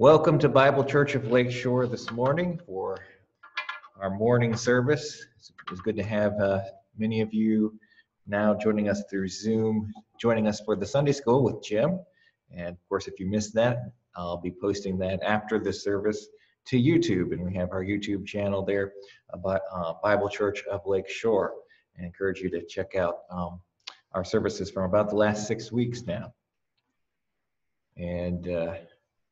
Welcome to Bible Church of Lake Shore this morning for our morning service. It's good to have uh, many of you now joining us through Zoom, joining us for the Sunday School with Jim. And of course, if you missed that, I'll be posting that after the service to YouTube. And we have our YouTube channel there, about, uh, Bible Church of Lake Shore. I encourage you to check out um, our services from about the last six weeks now. And uh,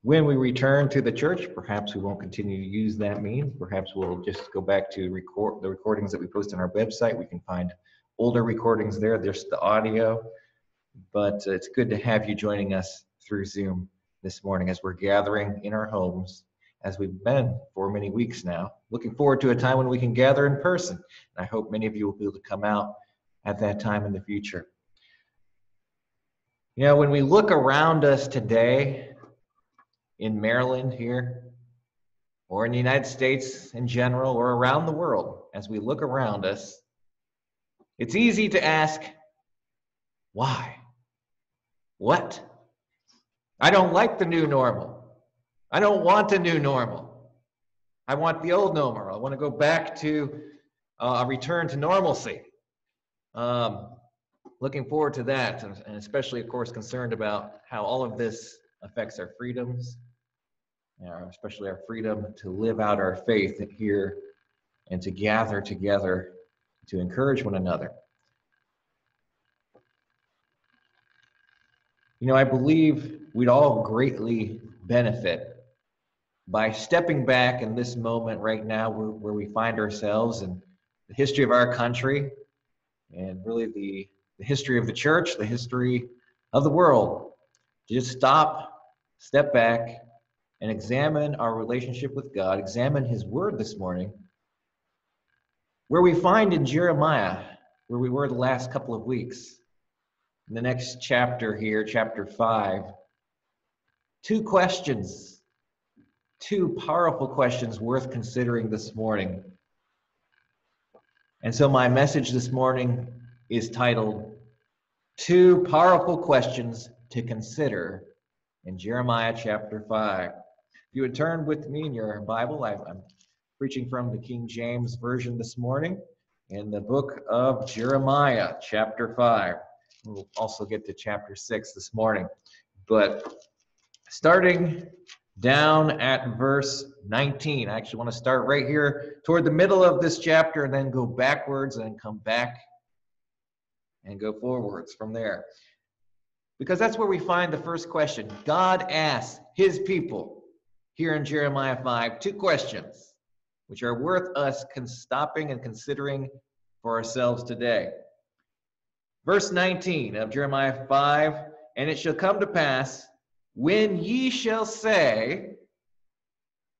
when we return to the church, perhaps we won't continue to use that means. Perhaps we'll just go back to record the recordings that we post on our website. We can find older recordings there. There's the audio. But it's good to have you joining us through Zoom this morning as we're gathering in our homes, as we've been for many weeks now. Looking forward to a time when we can gather in person. And I hope many of you will be able to come out at that time in the future. You know, when we look around us today, in Maryland here, or in the United States in general, or around the world, as we look around us, it's easy to ask, why? What? I don't like the new normal. I don't want a new normal. I want the old normal. I want to go back to uh, a return to normalcy. Um, looking forward to that, and especially, of course, concerned about how all of this affects our freedoms, especially our freedom to live out our faith here and to gather together to encourage one another. You know, I believe we'd all greatly benefit by stepping back in this moment right now where, where we find ourselves and the history of our country and really the, the history of the church, the history of the world. Just stop, step back, and examine our relationship with God, examine His Word this morning, where we find in Jeremiah, where we were the last couple of weeks, in the next chapter here, chapter 5, two questions, two powerful questions worth considering this morning. And so my message this morning is titled, Two Powerful Questions to Consider in Jeremiah chapter 5 you would turn with me in your Bible, I, am preaching from the King James Version this morning in the book of Jeremiah, chapter 5. We'll also get to chapter 6 this morning. But starting down at verse 19, I actually want to start right here toward the middle of this chapter and then go backwards and come back and go forwards from there. Because that's where we find the first question. God asks his people, here in Jeremiah 5 two questions which are worth us stopping and considering for ourselves today. Verse 19 of Jeremiah 5 And it shall come to pass when ye shall say,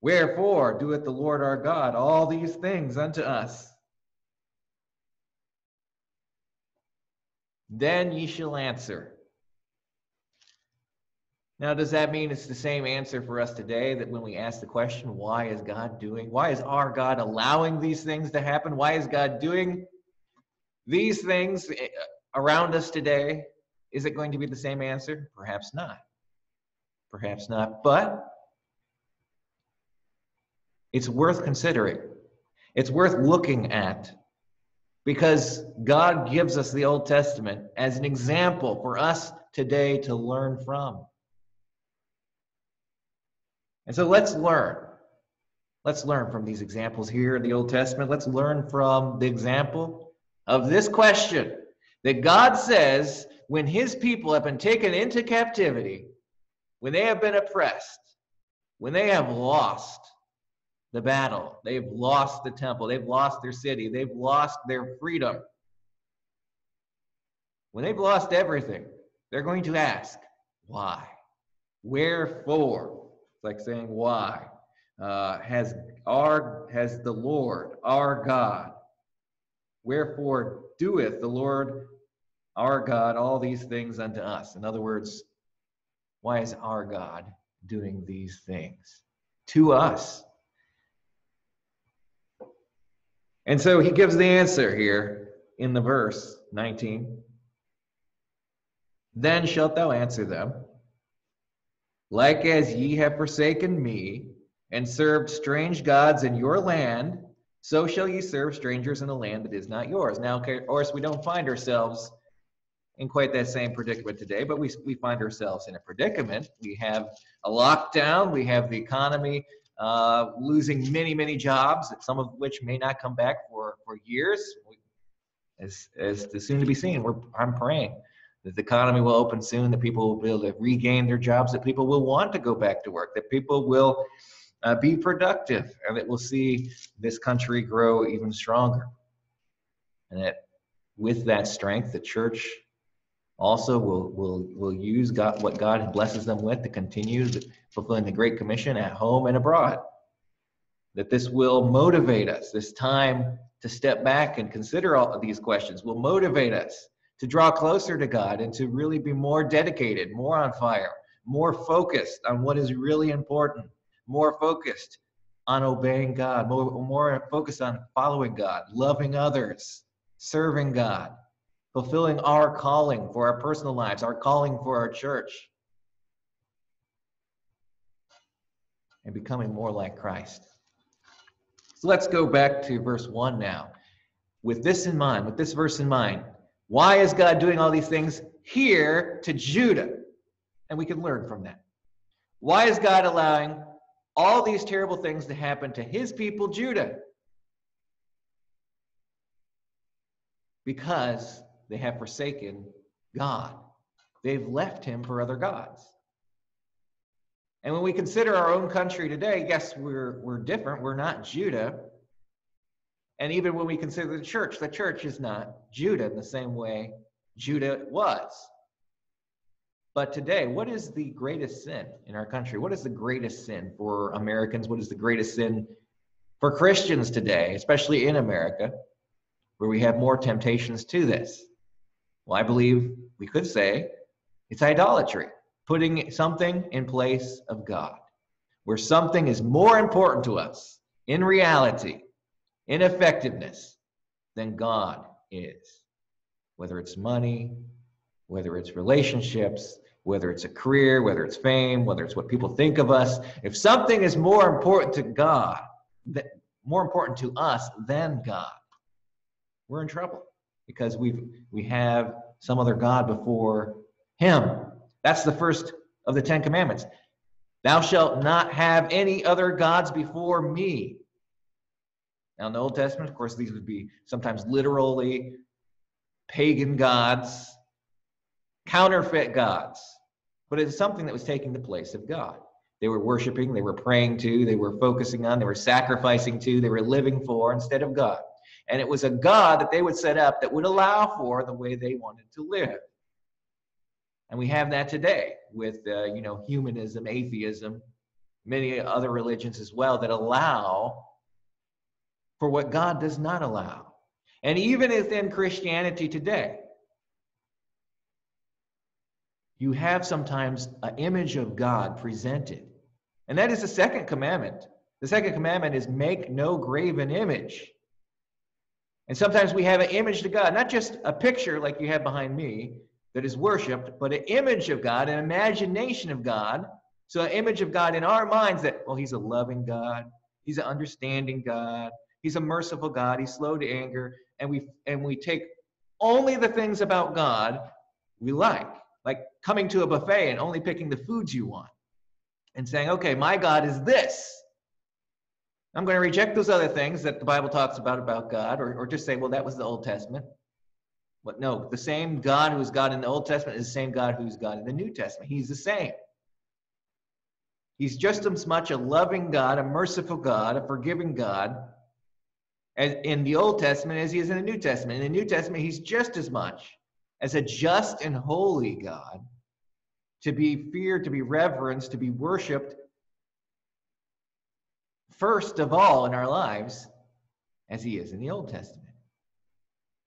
Wherefore doeth the Lord our God all these things unto us? Then ye shall answer, now, does that mean it's the same answer for us today that when we ask the question, why is God doing, why is our God allowing these things to happen? Why is God doing these things eh, around us today? Is it going to be the same answer? Perhaps not. Perhaps not. But it's worth considering. It's worth looking at because God gives us the Old Testament as an example for us today to learn from. And so let's learn. Let's learn from these examples here in the Old Testament. Let's learn from the example of this question that God says when his people have been taken into captivity, when they have been oppressed, when they have lost the battle, they've lost the temple, they've lost their city, they've lost their freedom. When they've lost everything, they're going to ask, why? Wherefore? It's like saying, why? Uh, has our has the Lord our God? Wherefore doeth the Lord our God all these things unto us? In other words, why is our God doing these things to us? And so he gives the answer here in the verse 19. Then shalt thou answer them like as ye have forsaken me and served strange gods in your land, so shall ye serve strangers in a land that is not yours. Now, of course, we don't find ourselves in quite that same predicament today, but we, we find ourselves in a predicament. We have a lockdown, we have the economy uh, losing many, many jobs, some of which may not come back for, for years. As, as to soon to be seen, we're, I'm praying that the economy will open soon, that people will be able to regain their jobs, that people will want to go back to work, that people will uh, be productive, and that we'll see this country grow even stronger. And that with that strength, the church also will will will use God what God blesses them with to continue fulfilling the Great Commission at home and abroad. That this will motivate us. This time to step back and consider all of these questions will motivate us to draw closer to God and to really be more dedicated, more on fire, more focused on what is really important, more focused on obeying God, more, more focused on following God, loving others, serving God, fulfilling our calling for our personal lives, our calling for our church, and becoming more like Christ. So let's go back to verse 1 now. With this in mind, with this verse in mind, why is God doing all these things here to Judah? And we can learn from that. Why is God allowing all these terrible things to happen to his people, Judah? Because they have forsaken God. They've left him for other gods. And when we consider our own country today, yes, we're, we're different. We're not Judah. And even when we consider the church, the church is not Judah in the same way Judah was. But today, what is the greatest sin in our country? What is the greatest sin for Americans? What is the greatest sin for Christians today, especially in America, where we have more temptations to this? Well, I believe we could say it's idolatry, putting something in place of God, where something is more important to us in reality ineffectiveness than God is. Whether it's money, whether it's relationships, whether it's a career, whether it's fame, whether it's what people think of us, if something is more important to God, more important to us than God, we're in trouble because we've we have some other God before Him. That's the first of the Ten Commandments. Thou shalt not have any other gods before me. Now, in the Old Testament, of course, these would be sometimes literally pagan gods, counterfeit gods, but it's something that was taking the place of God. They were worshiping, they were praying to, they were focusing on, they were sacrificing to, they were living for instead of God. And it was a God that they would set up that would allow for the way they wanted to live. And we have that today with, uh, you know, humanism, atheism, many other religions as well that allow for what God does not allow. And even within Christianity today, you have sometimes an image of God presented. And that is the second commandment. The second commandment is make no graven image. And sometimes we have an image to God, not just a picture like you have behind me that is worshiped, but an image of God, an imagination of God. So, an image of God in our minds that, well, He's a loving God, He's an understanding God, He's a merciful God. He's slow to anger. And we and we take only the things about God we like, like coming to a buffet and only picking the foods you want and saying, okay, my God is this. I'm going to reject those other things that the Bible talks about about God, or, or just say, well, that was the Old Testament. But no, the same God who's God in the Old Testament is the same God who's God in the New Testament. He's the same. He's just as much a loving God, a merciful God, a forgiving God, as in the Old Testament as he is in the New Testament. In the New Testament, he's just as much as a just and holy God to be feared, to be reverenced, to be worshiped first of all in our lives as he is in the Old Testament.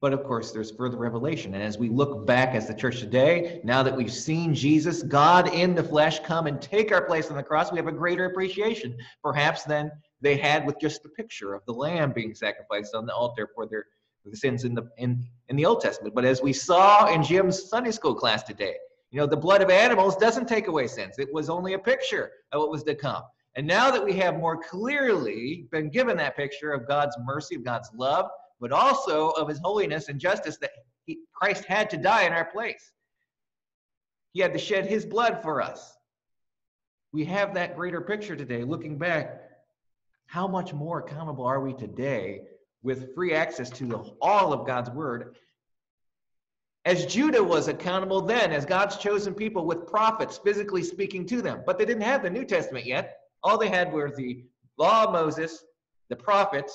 But of course, there's further revelation. And as we look back as the church today, now that we've seen Jesus, God in the flesh, come and take our place on the cross, we have a greater appreciation, perhaps, than they had with just the picture of the lamb being sacrificed on the altar for their the sins in the in, in the Old Testament. But as we saw in Jim's Sunday school class today, You know, the blood of animals doesn't take away sins. It was only a picture of what was to come. And now that we have more clearly been given that picture of God's mercy, of God's love, but also of his holiness and justice that he, Christ had to die in our place. He had to shed his blood for us. We have that greater picture today. Looking back, how much more accountable are we today with free access to the, all of God's word? As Judah was accountable then, as God's chosen people with prophets physically speaking to them, but they didn't have the New Testament yet. All they had were the law of Moses, the prophets,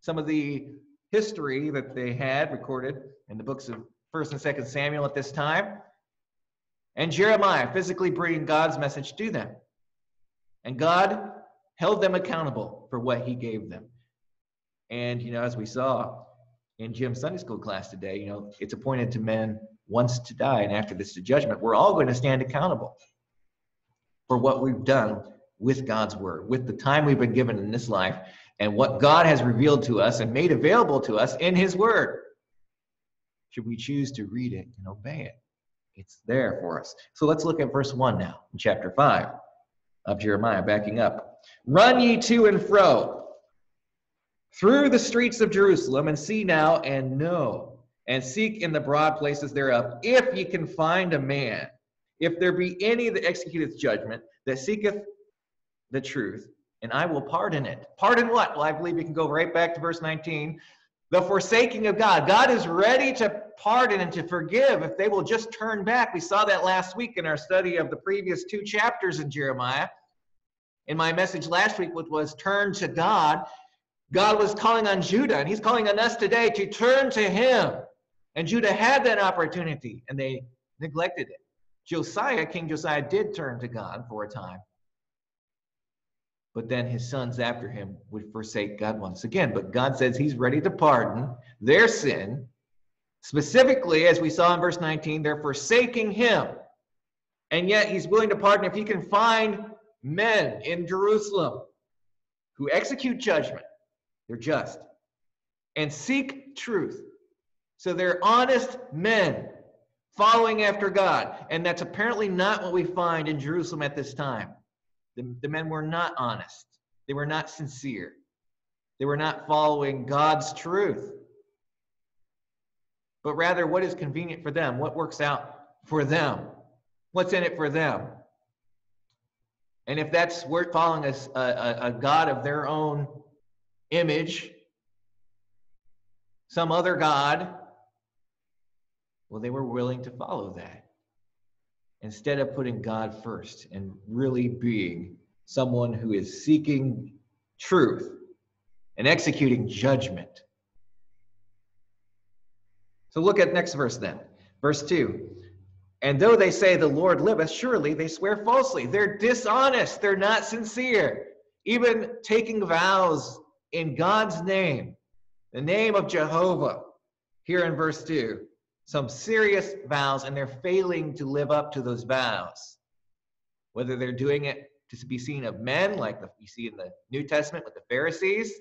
some of the history that they had recorded in the books of 1st and 2nd Samuel at this time, and Jeremiah physically bringing God's message to them. And God held them accountable for what he gave them. And, you know, as we saw in Jim's Sunday school class today, you know, it's appointed to men once to die, and after this to judgment. We're all going to stand accountable for what we've done with God's word, with the time we've been given in this life, and what God has revealed to us and made available to us in His word. Should we choose to read it and obey it? It's there for us. So let's look at verse 1 now, in chapter 5 of Jeremiah, backing up. Run ye to and fro through the streets of Jerusalem, and see now and know, and seek in the broad places thereof, if ye can find a man, if there be any that executeth judgment, that seeketh the truth, and I will pardon it. Pardon what? Well, I believe we can go right back to verse 19. The forsaking of God. God is ready to pardon and to forgive if they will just turn back. We saw that last week in our study of the previous two chapters in Jeremiah. In my message last week, which was turn to God, God was calling on Judah, and He's calling on us today to turn to Him. And Judah had that opportunity, and they neglected it. Josiah, King Josiah, did turn to God for a time but then his sons after him would forsake God once again. But God says he's ready to pardon their sin. Specifically, as we saw in verse 19, they're forsaking him. And yet he's willing to pardon if he can find men in Jerusalem who execute judgment. They're just. And seek truth. So they're honest men following after God. And that's apparently not what we find in Jerusalem at this time. The, the men were not honest. They were not sincere. They were not following God's truth. But rather, what is convenient for them? What works out for them? What's in it for them? And if that's worth following a, a, a God of their own image, some other God, well, they were willing to follow that instead of putting God first and really being someone who is seeking truth and executing judgment. So look at next verse then. Verse 2. And though they say the Lord liveth, surely they swear falsely. They're dishonest. They're not sincere. Even taking vows in God's name, the name of Jehovah, here in verse 2 some serious vows and they're failing to live up to those vows. Whether they're doing it to be seen of men, like the, you see in the New Testament with the Pharisees,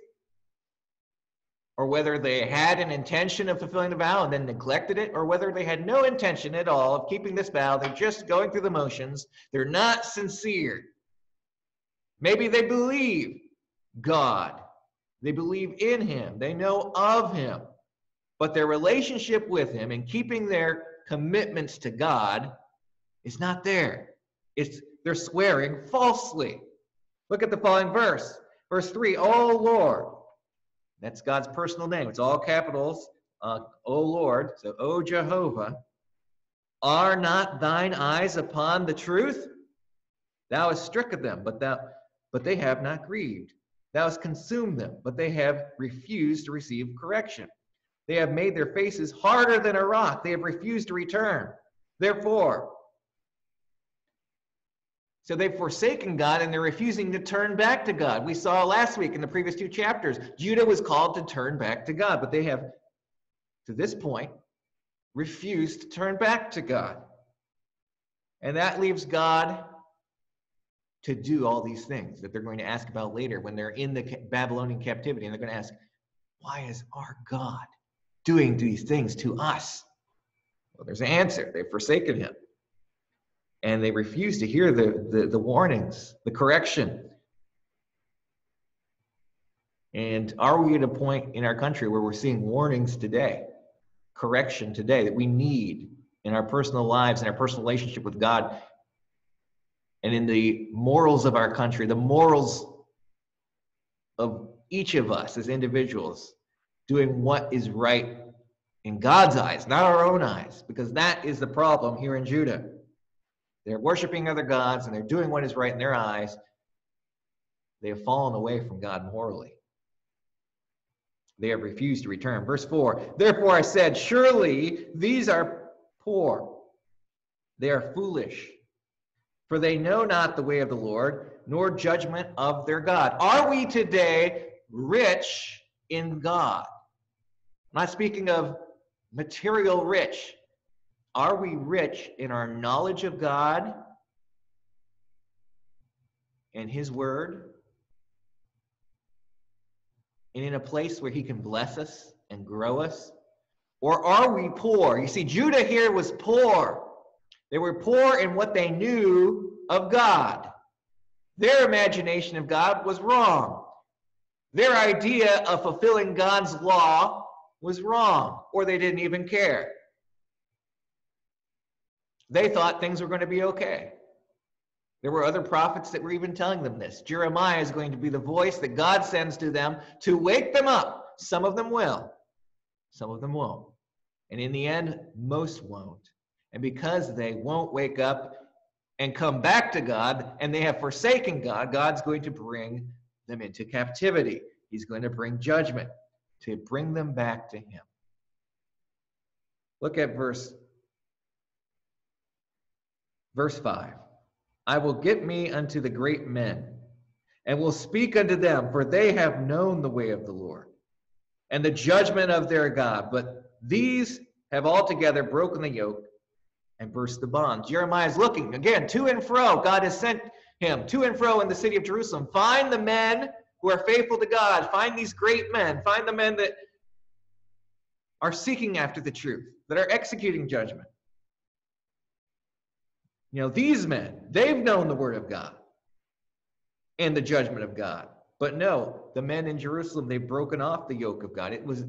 or whether they had an intention of fulfilling the vow and then neglected it, or whether they had no intention at all of keeping this vow. They're just going through the motions. They're not sincere. Maybe they believe God, they believe in Him, they know of Him but their relationship with Him and keeping their commitments to God is not there. It's they're swearing falsely. Look at the following verse. Verse 3, O Lord. That's God's personal name. It's all capitals. Uh, o Lord. So, O Jehovah. Are not thine eyes upon the truth? Thou hast stricken them, but thou but they have not grieved. Thou hast consumed them, but they have refused to receive correction. They have made their faces harder than a rock. They have refused to return. Therefore, so they've forsaken God and they're refusing to turn back to God. We saw last week in the previous two chapters, Judah was called to turn back to God, but they have, to this point, refused to turn back to God. And that leaves God to do all these things that they're going to ask about later when they're in the Babylonian captivity. And they're going to ask, why is our God doing these things to us? Well, there's an answer. They've forsaken him. And they refuse to hear the, the, the warnings, the correction. And are we at a point in our country where we're seeing warnings today, correction today that we need in our personal lives and our personal relationship with God and in the morals of our country, the morals of each of us as individuals doing what is right in God's eyes, not our own eyes, because that is the problem here in Judah. They're worshiping other gods and they're doing what is right in their eyes. They have fallen away from God morally. They have refused to return. Verse 4 Therefore I said, Surely these are poor, they are foolish, for they know not the way of the Lord, nor judgment of their God. Are we today rich in God? I'm not speaking of material rich. Are we rich in our knowledge of God and His Word? And in a place where He can bless us and grow us? Or are we poor? You see, Judah here was poor. They were poor in what they knew of God. Their imagination of God was wrong. Their idea of fulfilling God's law was wrong, or they didn't even care. They thought things were going to be okay. There were other prophets that were even telling them this. Jeremiah is going to be the voice that God sends to them to wake them up. Some of them will, some of them won't. And in the end, most won't. And because they won't wake up and come back to God and they have forsaken God, God's going to bring them into captivity. He's going to bring judgment to bring them back to Him. Look at verse verse 5. I will get me unto the great men and will speak unto them, for they have known the way of the Lord and the judgment of their God. But these have altogether broken the yoke and burst the bonds. Jeremiah is looking again to and fro. God has sent him to and fro in the city of Jerusalem. Find the men who are faithful to God. Find these great men. Find the men that are seeking after the truth, that are executing judgment. You know, these men, they've known the word of God and the judgment of God. But no, the men in Jerusalem, they've broken off the yoke of God. It was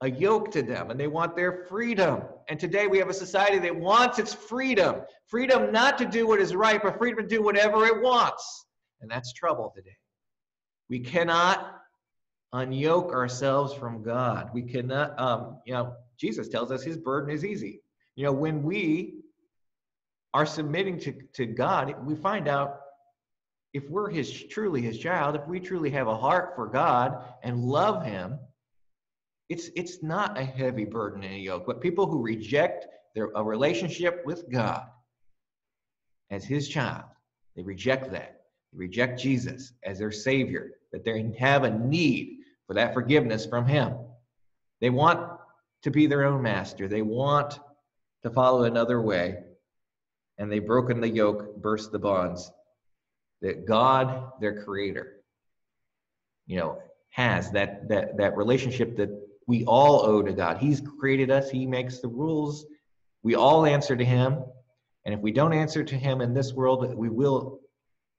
a yoke to them and they want their freedom. And today we have a society that wants its freedom freedom not to do what is right, but freedom to do whatever it wants. And that's trouble today. We cannot unyoke ourselves from God. We cannot, um, you know, Jesus tells us his burden is easy. You know, when we are submitting to, to God, we find out if we're his truly his child, if we truly have a heart for God and love him, it's it's not a heavy burden and a yoke. But people who reject their a relationship with God as his child, they reject that. They reject Jesus as their savior, that they have a need for that forgiveness from him. They want to be their own master. They want to follow another way. And they've broken the yoke, burst the bonds that God, their creator, you know, has that that that relationship that we all owe to God. He's created us, He makes the rules. We all answer to Him. And if we don't answer to Him in this world, we will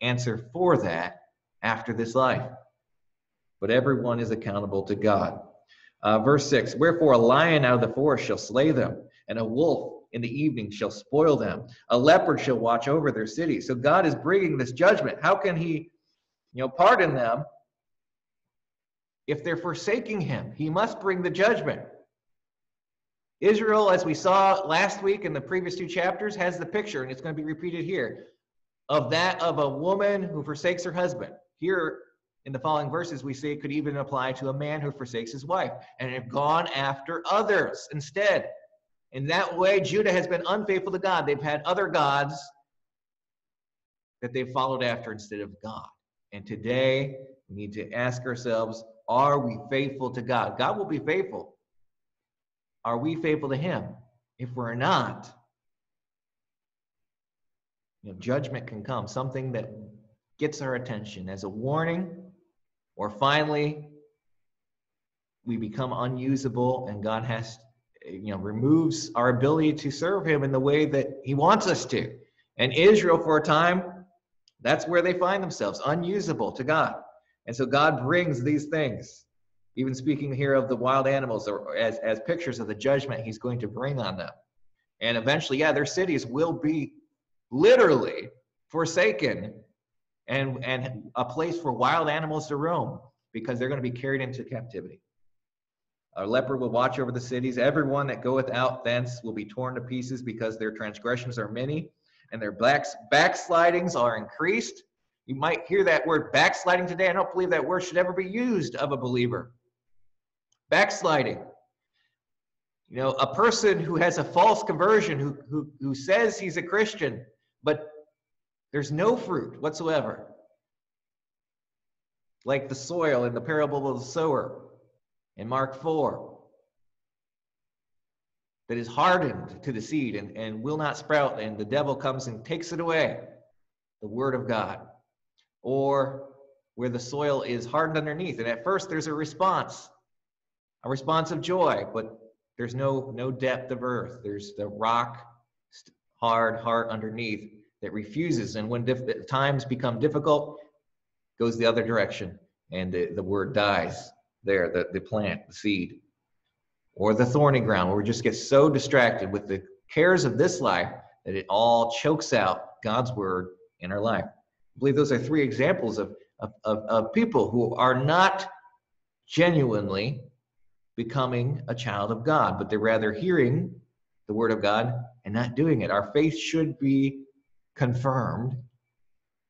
answer for that after this life. But everyone is accountable to God. Uh, verse 6 Wherefore a lion out of the forest shall slay them, and a wolf in the evening shall spoil them. A leopard shall watch over their city. So God is bringing this judgment. How can He, you know, pardon them if they're forsaking him. He must bring the judgment. Israel, as we saw last week in the previous two chapters, has the picture, and it's going to be repeated here, of that of a woman who forsakes her husband. Here in the following verses, we see it could even apply to a man who forsakes his wife and have gone after others instead. In that way, Judah has been unfaithful to God. They've had other gods that they've followed after instead of God. And today, we need to ask ourselves are we faithful to God? God will be faithful. Are we faithful to Him? If we're not, you know, judgment can come, something that gets our attention as a warning, or finally, we become unusable and God has, you know, removes our ability to serve Him in the way that He wants us to. And Israel, for a time, that's where they find themselves, unusable to God. And so God brings these things, even speaking here of the wild animals, or as, as pictures of the judgment he's going to bring on them. And eventually, yeah, their cities will be literally forsaken and, and a place for wild animals to roam because they're going to be carried into captivity. A leper will watch over the cities. Everyone that goeth out thence will be torn to pieces because their transgressions are many and their blacks, backslidings are increased. You might hear that word backsliding today. I don't believe that word should ever be used of a believer. Backsliding. You know, a person who has a false conversion, who, who, who says he's a Christian, but there's no fruit whatsoever. Like the soil in the parable of the sower in Mark 4 that is hardened to the seed and, and will not sprout, and the devil comes and takes it away, the word of God. Or where the soil is hardened underneath. And at first there's a response, a response of joy, but there's no, no depth of earth. There's the rock, hard heart underneath that refuses. And when times become difficult, goes the other direction and the, the word dies there, the, the plant, the seed or the thorny ground where we just get so distracted with the cares of this life that it all chokes out God's word in our life. I believe those are three examples of, of, of, of people who are not genuinely becoming a child of God, but they're rather hearing the word of God and not doing it. Our faith should be confirmed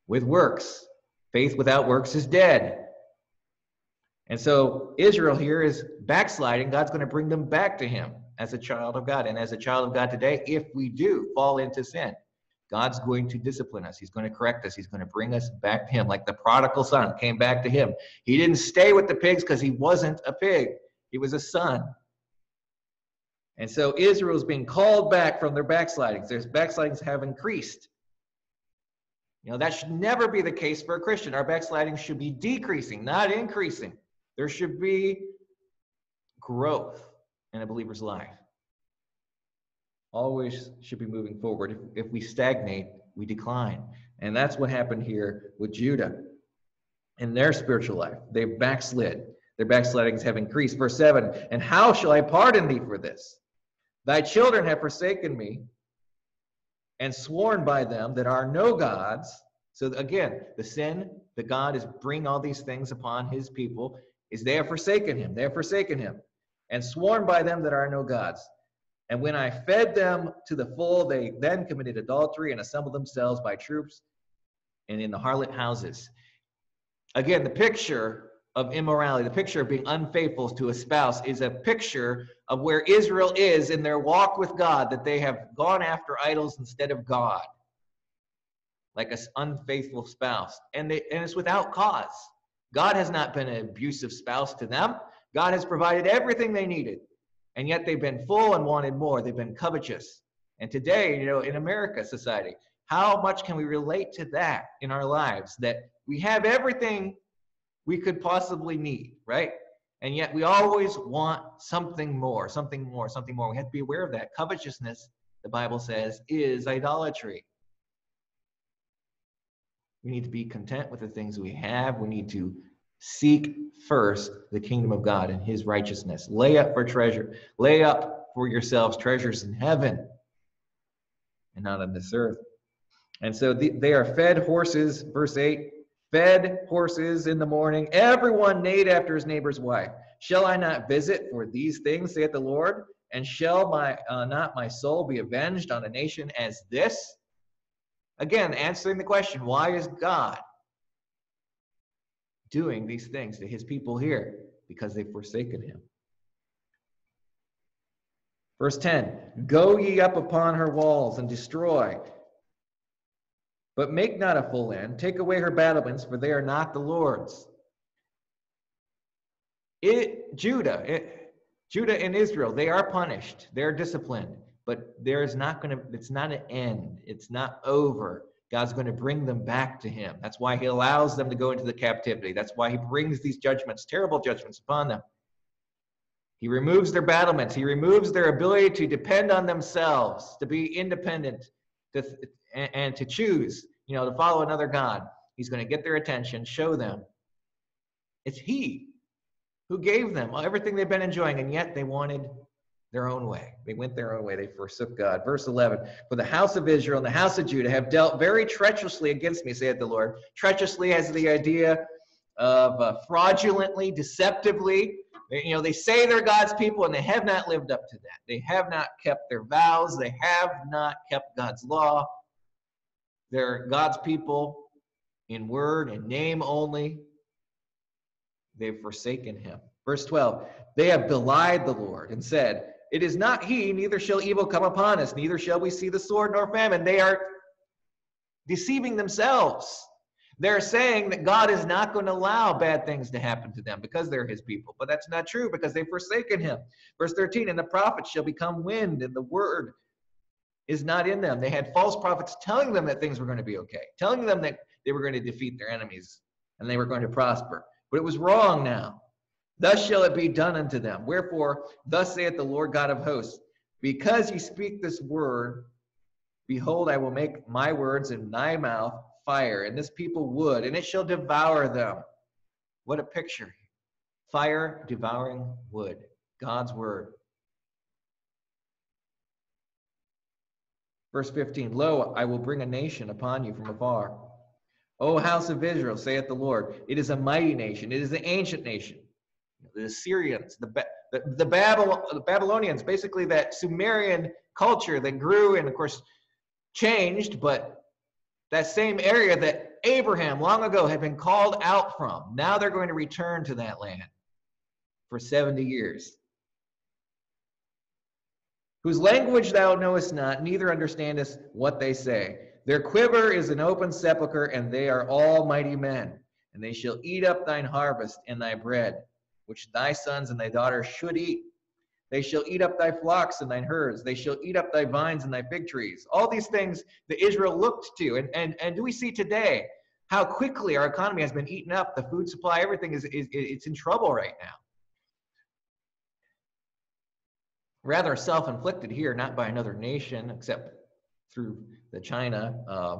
with works. Faith without works is dead. And so Israel here is backsliding. God's going to bring them back to him as a child of God. And as a child of God today, if we do fall into sin, God's going to discipline us. He's going to correct us. He's going to bring us back to him like the prodigal son came back to him. He didn't stay with the pigs because he wasn't a pig. He was a son. And so Israel's being called back from their backslidings. Their backslidings have increased. You know, that should never be the case for a Christian. Our backsliding should be decreasing, not increasing. There should be growth in a believer's life. Always should be moving forward. If, if we stagnate, we decline. And that's what happened here with Judah in their spiritual life. They've backslid. Their backslidings have increased. Verse 7 And how shall I pardon thee for this? Thy children have forsaken me and sworn by them that are no gods. So again, the sin that God is bringing all these things upon his people is they have forsaken him. They have forsaken him and sworn by them that are no gods. And when I fed them to the full, they then committed adultery and assembled themselves by troops and in the harlot houses. Again, the picture of immorality, the picture of being unfaithful to a spouse, is a picture of where Israel is in their walk with God, that they have gone after idols instead of God, like an unfaithful spouse. And, they, and it's without cause. God has not been an abusive spouse to them. God has provided everything they needed. And yet they've been full and wanted more. They've been covetous. And today, you know, in America society, how much can we relate to that in our lives? That we have everything we could possibly need, right? And yet we always want something more, something more, something more. We have to be aware of that. Covetousness, the Bible says, is idolatry. We need to be content with the things we have. We need to seek first the kingdom of God and his righteousness. Lay up for treasure. Lay up for yourselves treasures in heaven and not on this earth. And so the, they are fed horses, verse 8, fed horses in the morning. Everyone neighed after his neighbor's wife. Shall I not visit for these things, saith the Lord? And shall my uh, not my soul be avenged on a nation as this? Again, answering the question, why is God doing these things to his people here? Because they've forsaken him. Verse 10 Go ye up upon her walls and destroy, but make not a full end. Take away her battlements, for they are not the Lord's. It, Judah, it, Judah and Israel, they are punished. They're disciplined but there's not going to it's not an end. It's not over. God's going to bring them back to him. That's why he allows them to go into the captivity. That's why he brings these judgments terrible judgments upon them. He removes their battlements. He removes their ability to depend on themselves to be independent to, and, and to choose, you know, to follow another God. He's going to get their attention, show them. It's He who gave them everything they've been enjoying, and yet they wanted their own way. They went their own way. They forsook God. Verse 11 For the house of Israel and the house of Judah have dealt very treacherously against me, saith the Lord. Treacherously has the idea of uh, fraudulently, deceptively. You know, they say they're God's people and they have not lived up to that. They have not kept their vows. They have not kept God's law. They're God's people in word and name only. They've forsaken him. Verse 12 They have belied the Lord and said, It is not he, neither shall evil come upon us, neither shall we see the sword nor famine. They are deceiving themselves. They're saying that God is not going to allow bad things to happen to them because they're his people. But that's not true because they've forsaken him. Verse 13, and the prophets shall become wind, and the word is not in them. They had false prophets telling them that things were going to be okay, telling them that they were going to defeat their enemies and they were going to prosper. But it was wrong now. Thus shall it be done unto them. Wherefore, thus saith the Lord God of hosts, because ye speak this word, behold, I will make my words in thy mouth fire, and this people wood, and it shall devour them. What a picture. Fire devouring wood. God's word. Verse 15 Lo, I will bring a nation upon you from afar. O house of Israel, saith the Lord, it is a mighty nation, it is an ancient nation. The Assyrians, the, the, the, Babylon, the Babylonians, basically that Sumerian culture that grew and, of course, changed, but that same area that Abraham long ago had been called out from. Now they're going to return to that land for 70 years. Whose language thou knowest not, neither understandest what they say. Their quiver is an open sepulchre, and they are all mighty men. And they shall eat up thine harvest and thy bread, which thy sons and thy daughters should eat. They shall eat up thy flocks and thine herds. They shall eat up thy vines and thy fig trees. All these things that Israel looked to. And, and, and do we see today how quickly our economy has been eaten up? The food supply, everything is, is it's in trouble right now. Rather self-inflicted here, not by another nation, except through the China uh,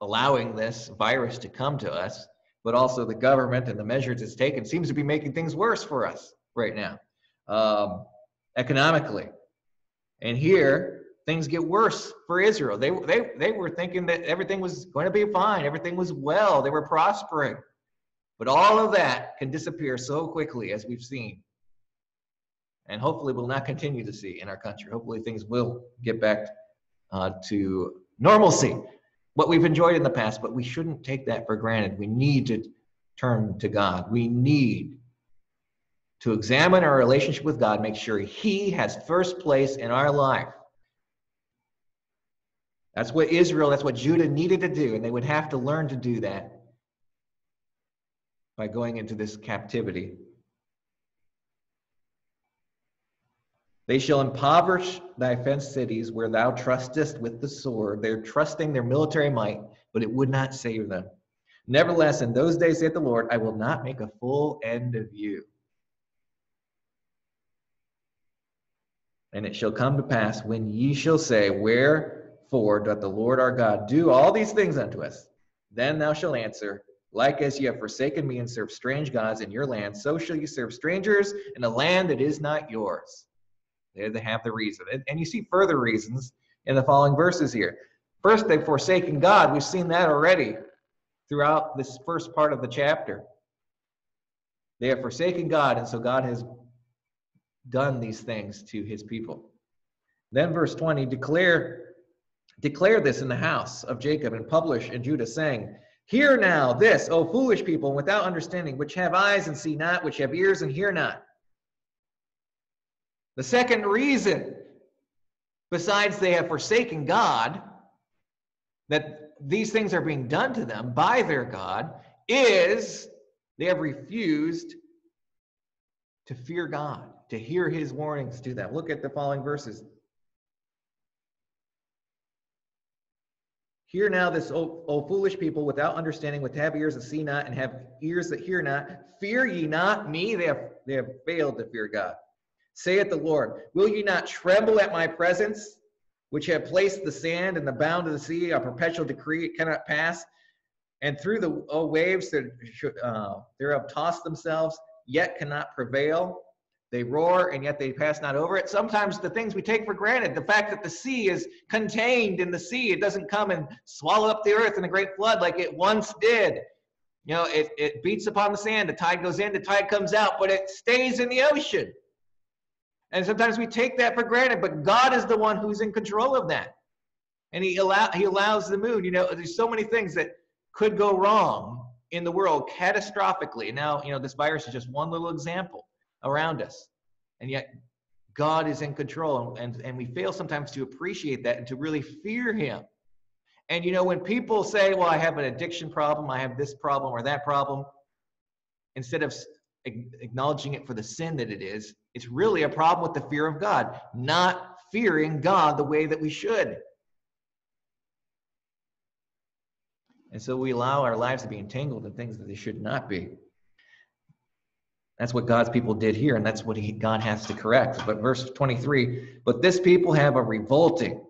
allowing this virus to come to us, but also the government and the measures it's taken seems to be making things worse for us right now. Um, economically. And here, things get worse for Israel. They, they, they were thinking that everything was going to be fine, everything was well, they were prospering. But all of that can disappear so quickly, as we've seen. And hopefully, we'll not continue to see in our country. Hopefully, things will get back uh, to normalcy, what we've enjoyed in the past, but we shouldn't take that for granted. We need to turn to God. We need to examine our relationship with God, make sure He has first place in our life. That's what Israel, that's what Judah needed to do, and they would have to learn to do that by going into this captivity. They shall impoverish thy fenced cities where thou trustest with the sword. They're trusting their military might, but it would not save them. Nevertheless, in those days, saith the Lord, I will not make a full end of you. And it shall come to pass when ye shall say, Wherefore doth the Lord our God do all these things unto us? Then thou shalt answer, Like as ye have forsaken me and served strange gods in your land, so shall ye serve strangers in a land that is not yours. There they have the reason. And, and you see further reasons in the following verses here. First, they've forsaken God. We've seen that already throughout this first part of the chapter. They have forsaken God, and so God has done these things to his people. Then verse 20, declare declare this in the house of Jacob and publish in Judah, saying, Hear now this, O foolish people, without understanding, which have eyes and see not, which have ears and hear not. The second reason, besides they have forsaken God, that these things are being done to them by their God, is they have refused to fear God to hear his warnings to them. Look at the following verses. Hear now this, O, o, foolish people, without understanding, with have ears that see not, and have ears that hear not. Fear ye not me. They have, they have failed to fear God. Saith the Lord, Will ye not tremble at my presence? which have placed the sand and the bound of the sea, a perpetual decree, it cannot pass. And through the oh, waves that uh, thereof toss themselves, yet cannot prevail. They roar, and yet they pass not over it. Sometimes the things we take for granted, the fact that the sea is contained in the sea, it doesn't come and swallow up the earth in a great flood like it once did. You know, it, it beats upon the sand, the tide goes in, the tide comes out, but it stays in the ocean. And sometimes we take that for granted, but God is the one who's in control of that. And he allow he allows the moon. You know, there's so many things that could go wrong in the world catastrophically. Now, you know, this virus is just one little example around us. And yet God is in control and, and we fail sometimes to appreciate that and to really fear him. And you know, when people say, well, I have an addiction problem, I have this problem or that problem, instead of acknowledging it for the sin that it is, it's really a problem with the fear of God, not fearing God the way that we should. And so we allow our lives to be entangled in things that they should not be. That's what God's people did here, and that's what he, God has to correct. But verse 23 But this people have a revolting,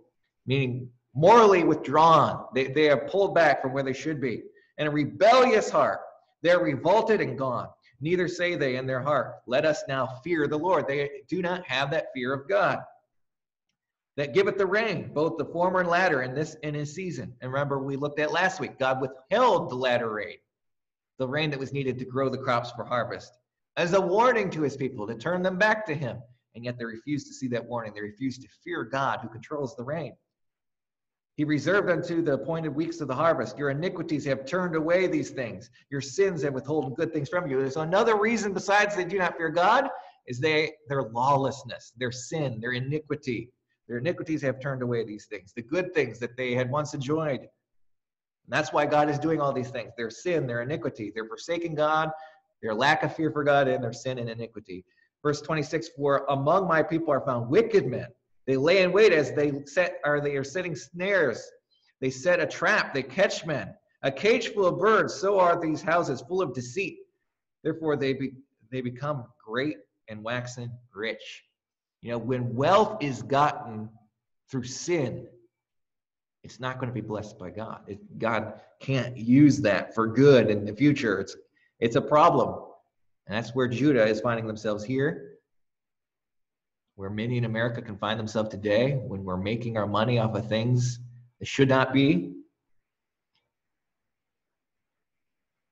meaning morally withdrawn. They, they are pulled back from where they should be, and a rebellious heart. They're revolted and gone. Neither say they in their heart, Let us now fear the Lord. They do not have that fear of God. That giveth the rain, both the former and latter in this in his season. And remember, we looked at last week, God withheld the latter rain, the rain that was needed to grow the crops for harvest, as a warning to his people to turn them back to him. And yet they refuse to see that warning. They refuse to fear God who controls the rain. He reserved unto the appointed weeks of the harvest. Your iniquities have turned away these things. Your sins have withholden good things from you. So another reason besides they do not fear God is they their lawlessness, their sin, their iniquity. Their iniquities have turned away these things, the good things that they had once enjoyed. And that's why God is doing all these things. Their sin, their iniquity, their forsaking God, their lack of fear for God, and their sin and iniquity. Verse 26, for among my people are found wicked men they lay in wait as they set or they are setting snares. They set a trap, they catch men. A cage full of birds, so are these houses full of deceit. Therefore they be, they become great and waxen rich. You know, when wealth is gotten through sin, it's not going to be blessed by God. It, God can't use that for good in the future. It's it's a problem. And that's where Judah is finding themselves here where many in America can find themselves today when we're making our money off of things that should not be.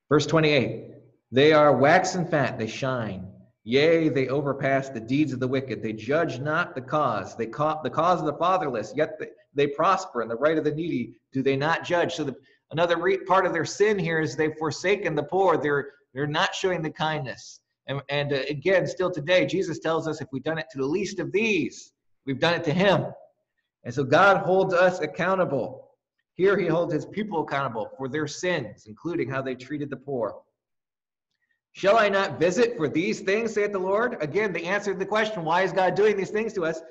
Verse 28 They are waxen fat, they shine. Yea, they overpass the deeds of the wicked. They judge not the cause. They caught the cause of the fatherless, yet they, they prosper, and the right of the needy do they not judge. So the, another re- part of their sin here is they've forsaken the poor. They're they're not showing the kindness. And, and uh, again, still today, Jesus tells us if we've done it to the least of these, we've done it to him. And so God holds us accountable. Here he holds his people accountable for their sins, including how they treated the poor. Shall I not visit for these things, saith the Lord? Again, the answer to the question, why is God doing these things to us?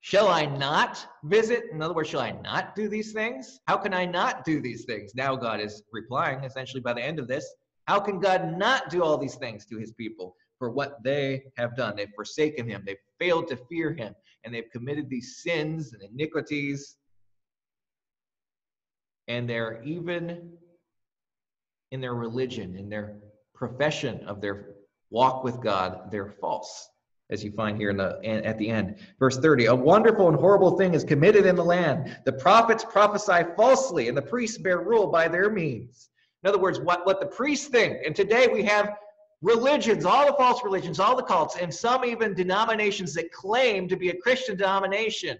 Shall I not visit? In other words, shall I not do these things? How can I not do these things? Now God is replying, essentially by the end of this. How can God not do all these things to his people for what they have done? They've forsaken him, they've failed to fear him, and they've committed these sins and iniquities. And they're even in their religion, in their profession of their walk with God, they're false, as you find here in the at the end. Verse 30, a wonderful and horrible thing is committed in the land. The prophets prophesy falsely, and the priests bear rule by their means. In other words, what, what the priests think. And today we have religions, all the false religions, all the cults, and some even denominations that claim to be a Christian denomination.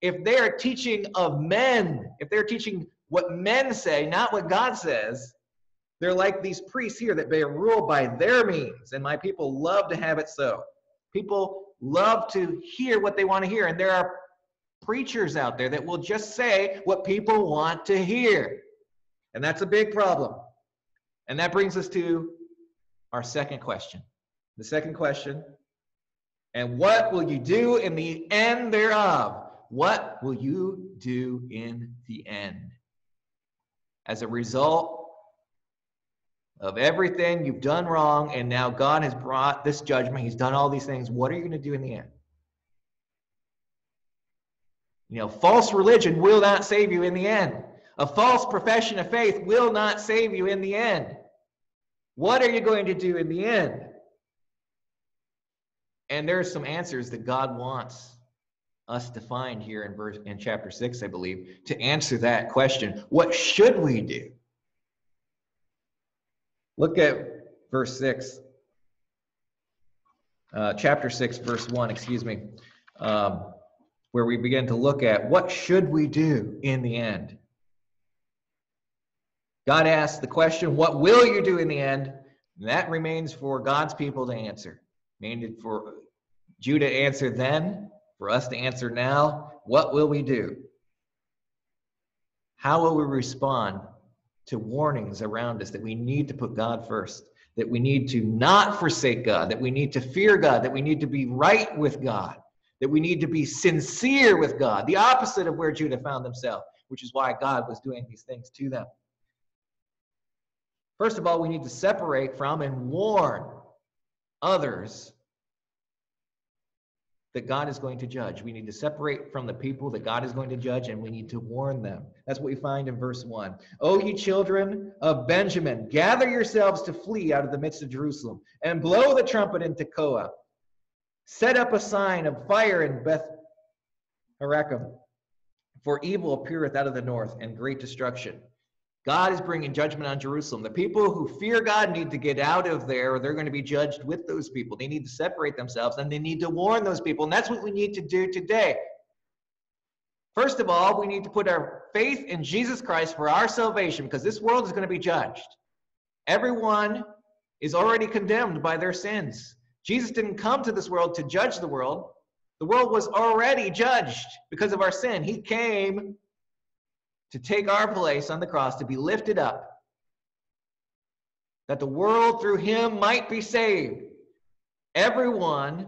If they're teaching of men, if they're teaching what men say, not what God says, they're like these priests here that they rule by their means. And my people love to have it so. People love to hear what they want to hear. And there are preachers out there that will just say what people want to hear. And that's a big problem. And that brings us to our second question. The second question and what will you do in the end thereof? What will you do in the end? As a result of everything you've done wrong, and now God has brought this judgment, He's done all these things, what are you going to do in the end? You know, false religion will not save you in the end. A false profession of faith will not save you in the end. What are you going to do in the end? And there are some answers that God wants us to find here in verse in chapter 6 i believe to answer that question what should we do look at verse 6 uh, chapter 6 verse 1 excuse me um, where we begin to look at what should we do in the end god asks the question what will you do in the end and that remains for god's people to answer meaning for judah to answer then for us to answer now what will we do? How will we respond to warnings around us that we need to put God first, that we need to not forsake God, that we need to fear God, that we need to be right with God, that we need to be sincere with God, the opposite of where Judah found themselves, which is why God was doing these things to them. First of all, we need to separate from and warn others that God is going to judge. We need to separate from the people that God is going to judge and we need to warn them. That's what we find in verse 1. O ye children of Benjamin, gather yourselves to flee out of the midst of Jerusalem and blow the trumpet in Tekoa. Set up a sign of fire in Beth for evil appeareth out of the north and great destruction. God is bringing judgment on Jerusalem. The people who fear God need to get out of there or they're going to be judged with those people. They need to separate themselves and they need to warn those people. And that's what we need to do today. First of all, we need to put our faith in Jesus Christ for our salvation because this world is going to be judged. Everyone is already condemned by their sins. Jesus didn't come to this world to judge the world. The world was already judged because of our sin. He came to take our place on the cross, to be lifted up, that the world through him might be saved. Everyone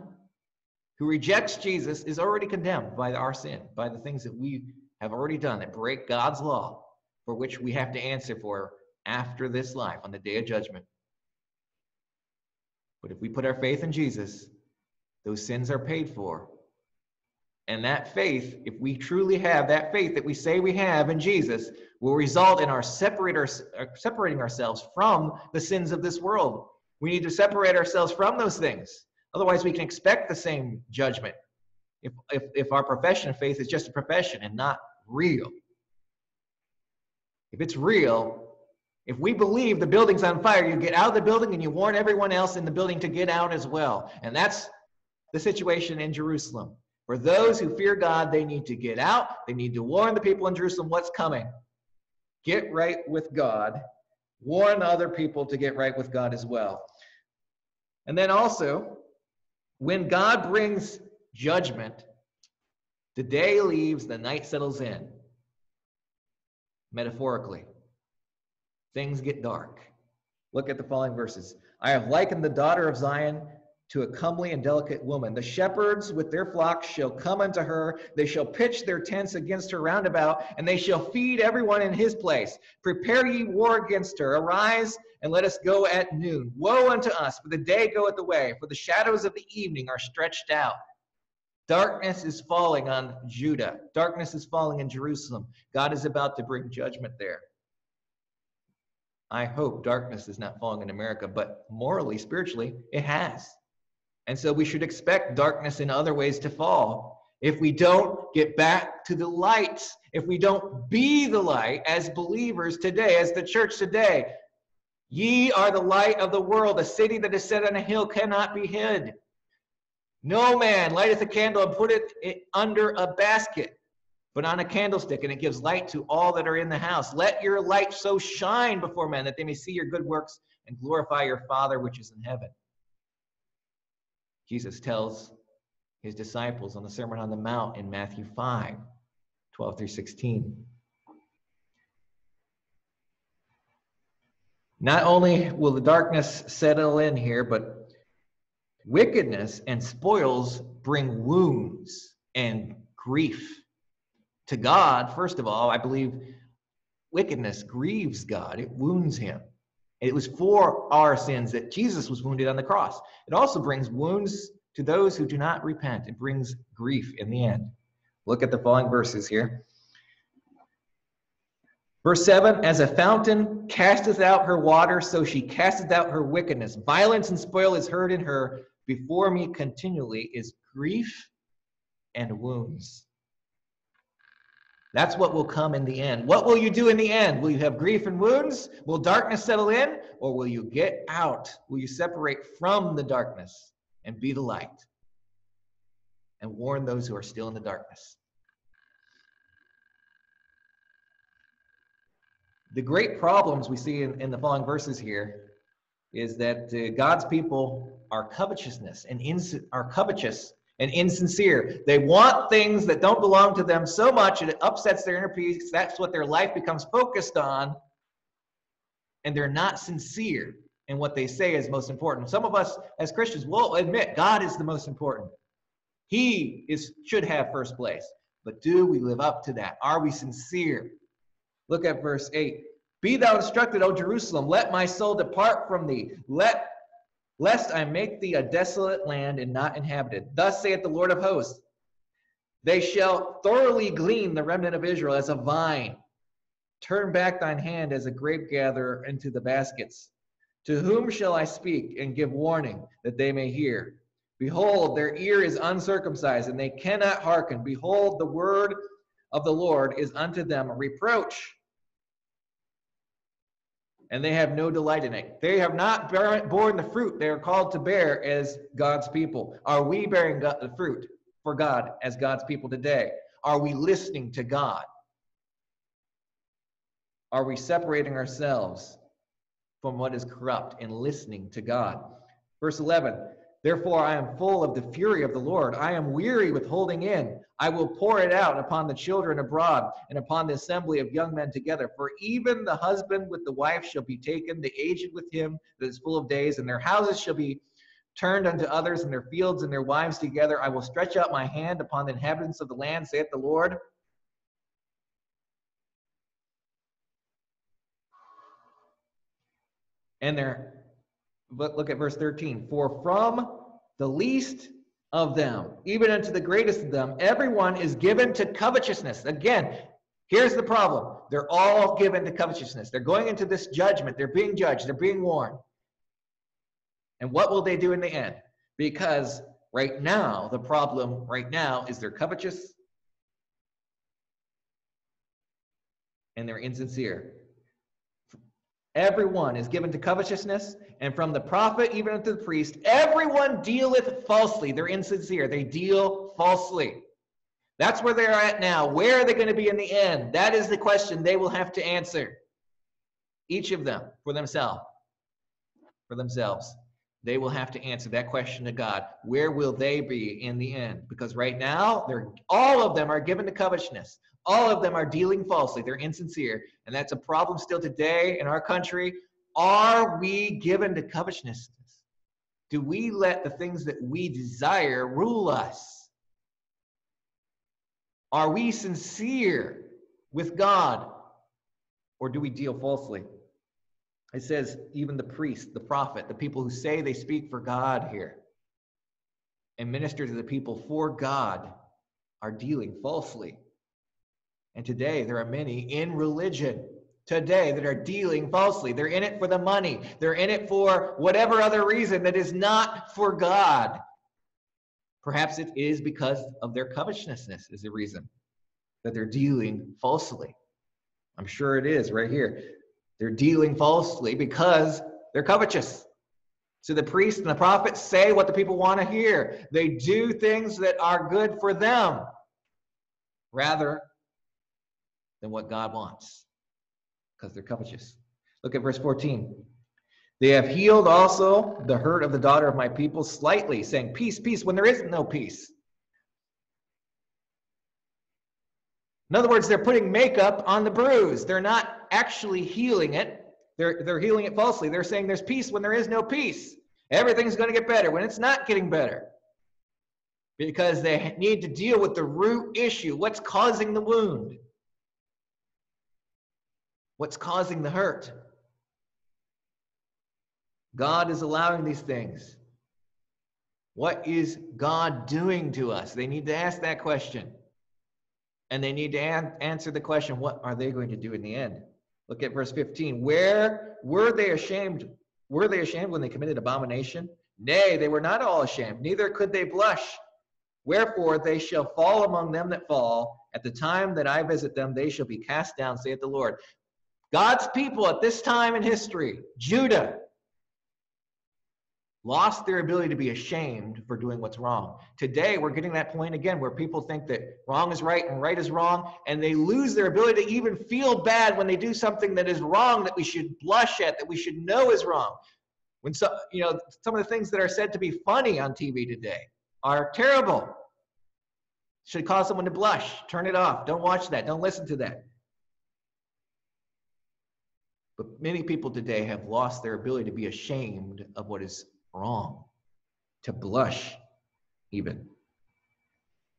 who rejects Jesus is already condemned by our sin, by the things that we have already done that break God's law, for which we have to answer for after this life on the day of judgment. But if we put our faith in Jesus, those sins are paid for and that faith, if we truly have that faith that we say we have in Jesus, will result in our, uh, separating ourselves from the sins of this world. We need to separate ourselves from those things. Otherwise, we can expect the same judgment if, if, if our profession of faith is just a profession and not real. If it's real, if we believe the building's on fire, you get out of the building and you warn everyone else in the building to get out as well. And that's the situation in Jerusalem. For those who fear God, they need to get out. They need to warn the people in Jerusalem what's coming. Get right with God. Warn other people to get right with God as well. And then also, when God brings judgment, the day leaves, the night settles in. Metaphorically, things get dark. Look at the following verses. I have likened the daughter of Zion to a comely and delicate woman. The shepherds with their flocks shall come unto her. They shall pitch their tents against her round about, and they shall feed everyone in his place. Prepare ye war against her. Arise and let us go at noon. Woe unto us, for the day goeth away, for the shadows of the evening are stretched out. Darkness is falling on Judah. Darkness is falling in Jerusalem. God is about to bring judgment there. I hope darkness is not falling in America, but morally, spiritually, it has. And so we should expect darkness in other ways to fall. If we don't get back to the light, if we don't be the light as believers today, as the church today, ye are the light of the world. A city that is set on a hill cannot be hid. No man lighteth a candle and putteth it under a basket, but on a candlestick, and it gives light to all that are in the house. Let your light so shine before men that they may see your good works and glorify your Father which is in heaven. Jesus tells his disciples on the Sermon on the Mount in Matthew 5 12 through 16. Not only will the darkness settle in here, but wickedness and spoils bring wounds and grief. To God, first of all, I believe wickedness grieves God, it wounds him. It was for our sins that Jesus was wounded on the cross. It also brings wounds to those who do not repent. It brings grief in the end. Look at the following verses here. Verse 7 As a fountain casteth out her water, so she casteth out her wickedness. Violence and spoil is heard in her. Before me continually is grief and wounds. That's what will come in the end. What will you do in the end? Will you have grief and wounds? Will darkness settle in? Or will you get out? Will you separate from the darkness and be the light and warn those who are still in the darkness? The great problems we see in, in the following verses here is that uh, God's people are covetousness and ins- are covetous and insincere. They want things that don't belong to them so much and it upsets their inner peace. That's what their life becomes focused on. And they're not sincere in what they say is most important. Some of us as Christians will admit God is the most important. He is should have first place. But do we live up to that? Are we sincere? Look at verse 8. Be thou instructed, O Jerusalem, let my soul depart from thee. Let lest I make thee a desolate land and not inhabited. Thus saith the Lord of hosts They shall thoroughly glean the remnant of Israel as a vine. Turn back thine hand as a grape gatherer into the baskets. To whom shall I speak and give warning that they may hear? Behold, their ear is uncircumcised, and they cannot hearken. Behold, the word of the Lord is unto them a reproach and they have no delight in it. They have not borne the fruit they are called to bear as God's people. Are we bearing the fruit for God as God's people today? Are we listening to God? Are we separating ourselves from what is corrupt and listening to God? Verse 11 Therefore, I am full of the fury of the Lord. I am weary with holding in. I will pour it out upon the children abroad and upon the assembly of young men together. For even the husband with the wife shall be taken, the aged with him that is full of days, and their houses shall be turned unto others, and their fields and their wives together. I will stretch out my hand upon the inhabitants of the land, saith the Lord. And there, but look at verse 13. For from the least of them, even unto the greatest of them, everyone is given to covetousness. Again, here's the problem. They're all given to covetousness. They're going into this judgment. They're being judged. They're being warned. And what will they do in the end? Because right now, the problem right now is they're covetous and they're insincere. Everyone is given to covetousness, and from the prophet even unto the priest, everyone dealeth falsely. They're insincere. They deal falsely. That's where they're at now. Where are they going to be in the end? That is the question they will have to answer. Each of them for themselves. For themselves. They will have to answer that question to God. Where will they be in the end? Because right now, they're all of them are given to covetousness. All of them are dealing falsely. They're insincere. And that's a problem still today in our country. Are we given to covetousness? Do we let the things that we desire rule us? Are we sincere with God? Or do we deal falsely? It says, even the priest, the prophet, the people who say they speak for God here and minister to the people for God are dealing falsely. And today, there are many in religion today that are dealing falsely. They're in it for the money, they're in it for whatever other reason that is not for God. Perhaps it is because of their covetousness, is the reason that they're dealing falsely. I'm sure it is right here. They're dealing falsely because they're covetous. So the priests and the prophets say what the people want to hear. They do things that are good for them rather than what God wants because they're covetous. Look at verse 14. They have healed also the hurt of the daughter of my people slightly, saying, Peace, peace, when there is no peace. In other words, they're putting makeup on the bruise. They're not actually healing it. They're, they're healing it falsely. They're saying there's peace when there is no peace. Everything's going to get better when it's not getting better. Because they need to deal with the root issue. What's causing the wound? What's causing the hurt? God is allowing these things. What is God doing to us? They need to ask that question. And they need to an- answer the question what are they going to do in the end? Look at verse 15. Where were they ashamed? Were they ashamed when they committed abomination? Nay, they were not all ashamed, neither could they blush. Wherefore they shall fall among them that fall. At the time that I visit them, they shall be cast down, saith the Lord. God's people at this time in history, Judah, lost their ability to be ashamed for doing what's wrong. Today, we're getting that point again where people think that wrong is right and right is wrong, and they lose their ability to even feel bad when they do something that is wrong that we should blush at, that we should know is wrong. When so, you know, some of the things that are said to be funny on TV today are terrible. Should cause someone to blush. Turn it off. Don't watch that. Don't listen to that. But many people today have lost their ability to be ashamed of what is wrong, to blush even.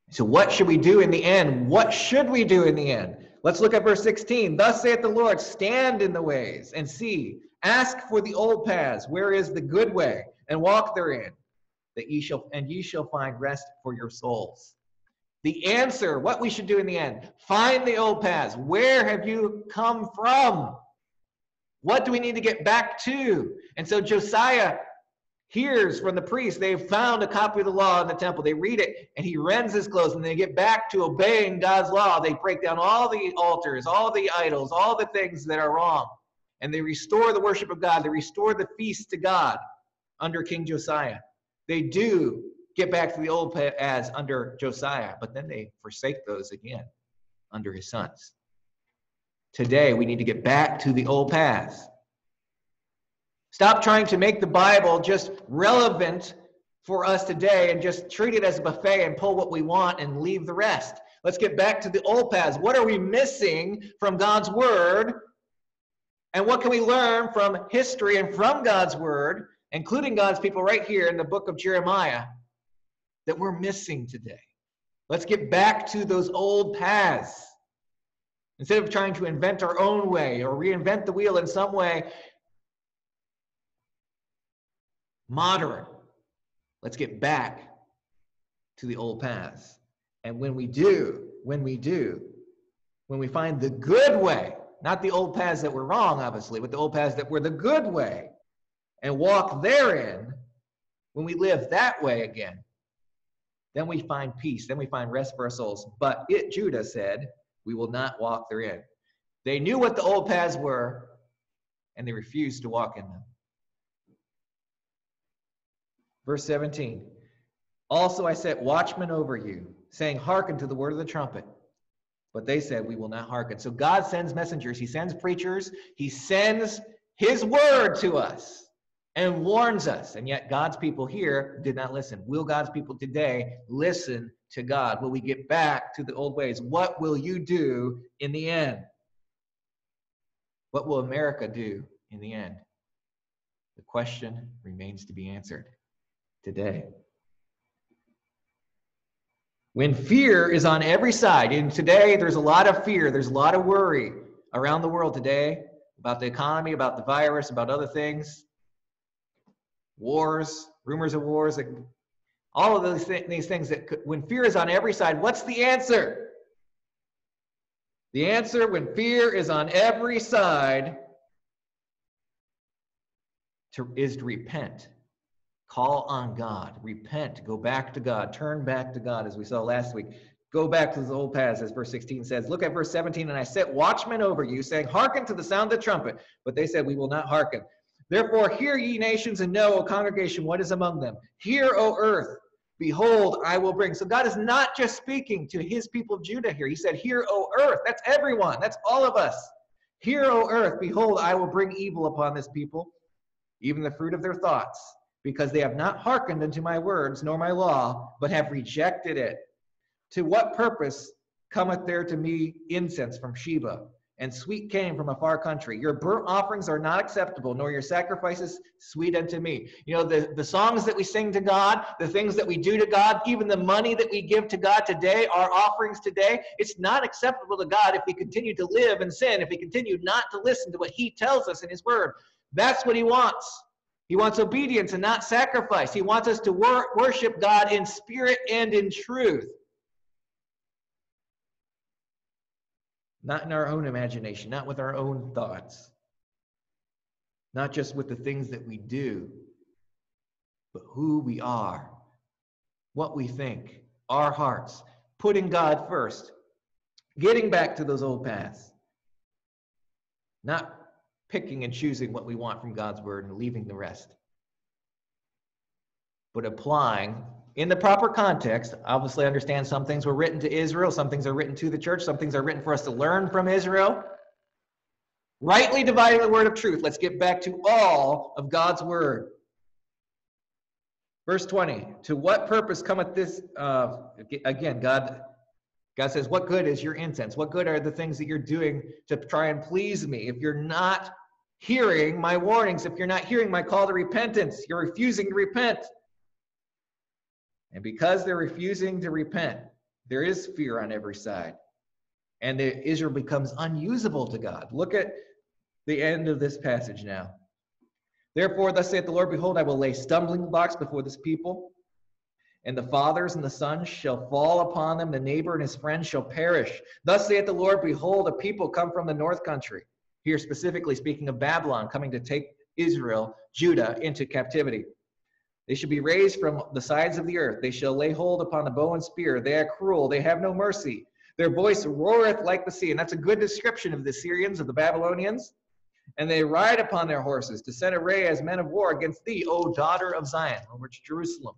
So, what should we do in the end? What should we do in the end? Let's look at verse 16. Thus saith the Lord, stand in the ways and see, ask for the old paths, where is the good way, and walk therein, that ye shall and ye shall find rest for your souls. The answer, what we should do in the end, find the old paths. Where have you come from? What do we need to get back to? And so Josiah hears from the priest they've found a copy of the law in the temple. They read it and he rends his clothes and they get back to obeying God's law. They break down all the altars, all the idols, all the things that are wrong. And they restore the worship of God. They restore the feast to God under King Josiah. They do get back to the old as under Josiah, but then they forsake those again under his sons. Today, we need to get back to the old paths. Stop trying to make the Bible just relevant for us today and just treat it as a buffet and pull what we want and leave the rest. Let's get back to the old paths. What are we missing from God's word? And what can we learn from history and from God's word, including God's people right here in the book of Jeremiah, that we're missing today? Let's get back to those old paths. Instead of trying to invent our own way or reinvent the wheel in some way, modern. Let's get back to the old paths. And when we do, when we do, when we find the good way, not the old paths that were wrong, obviously, but the old paths that were the good way, and walk therein, when we live that way again, then we find peace, then we find rest for our souls. But it, Judah said, we will not walk therein. They knew what the old paths were, and they refused to walk in them. Verse 17. Also I set watchmen over you, saying, Hearken to the word of the trumpet. But they said, We will not hearken. So God sends messengers, He sends preachers, He sends His word to us and warns us. And yet God's people here did not listen. Will God's people today listen to God? Will we get back to the old ways? What will you do in the end? What will America do in the end? The question remains to be answered today. When fear is on every side, and today there's a lot of fear, there's a lot of worry around the world today about the economy, about the virus, about other things, wars, rumors of wars, all of those th- these things that could, when fear is on every side, what's the answer? The answer when fear is on every side to, is to repent Call on God, repent, go back to God, turn back to God, as we saw last week. Go back to the old paths, as verse 16 says. Look at verse 17. And I set watchmen over you, saying, Hearken to the sound of the trumpet. But they said, We will not hearken. Therefore, hear ye nations, and know, O congregation, what is among them. Hear, O earth, behold, I will bring. So God is not just speaking to his people of Judah here. He said, Hear, O earth. That's everyone, that's all of us. Hear, O earth, behold, I will bring evil upon this people, even the fruit of their thoughts because they have not hearkened unto my words nor my law, but have rejected it. To what purpose cometh there to me incense from Sheba, and sweet cane from a far country? Your burnt offerings are not acceptable, nor your sacrifices sweet unto me. You know, the, the songs that we sing to God, the things that we do to God, even the money that we give to God today, our offerings today, it's not acceptable to God if we continue to live in sin, if we continue not to listen to what He tells us in His Word. That's what He wants. He wants obedience and not sacrifice. He wants us to wor- worship God in spirit and in truth. Not in our own imagination, not with our own thoughts, not just with the things that we do, but who we are, what we think, our hearts, putting God first, getting back to those old paths, not picking and choosing what we want from God's word and leaving the rest, but applying in the proper context. Obviously, understand some things were written to Israel, some things are written to the church, some things are written for us to learn from Israel. Rightly dividing the word of truth. Let's get back to all of God's word. Verse 20, to what purpose cometh this? Uh, again, God, God says, what good is your incense? What good are the things that you're doing to try and please me? If you're not hearing my warnings, if you're not hearing my call to repentance, you're refusing to repent. And because they're refusing to repent, there is fear on every side. And Israel becomes unusable to God. Look at the end of this passage now. Therefore, thus saith the Lord, Behold, I will lay stumbling blocks before this people, and the fathers and the sons shall fall upon them, the neighbor and his friend shall perish. Thus saith the Lord, Behold, a people come from the north country. Here, specifically speaking of Babylon coming to take Israel, Judah, into captivity. They shall be raised from the sides of the earth. They shall lay hold upon the bow and spear. They are cruel. They have no mercy. Their voice roareth like the sea. And that's a good description of the Syrians, of the Babylonians and they ride upon their horses to set array as men of war against thee, O daughter of Zion, which Jerusalem.